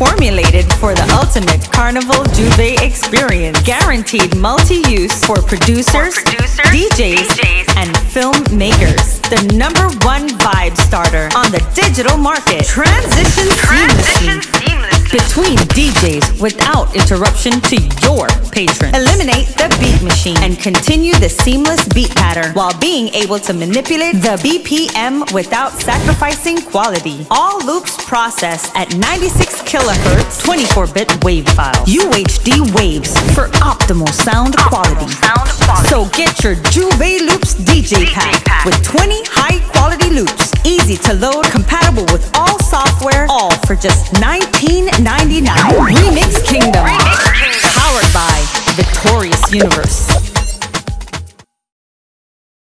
formulated for the ultimate carnival Jouvert experience. Guaranteed multi-use for producers, producers DJs, DJs, and filmmakers. The number vibe starter on the digital market. Transition Transition seamlessly between DJs without interruption to your patrons. Eliminate the beat machine and continue the seamless beat pattern while being able to manipulate the BPM without sacrificing quality. All loops processed at 96 kilohertz 24-bit wave file. UHD waves for optimal sound quality. Sound quality. So get your Jouvert Loops DJ, DJ pack, pack. with 20 high quality loops, easy to load, compatible with all software, all for just $19.99. Remix Kingdom. Remix Kingdom. Powered by Victorious Universe.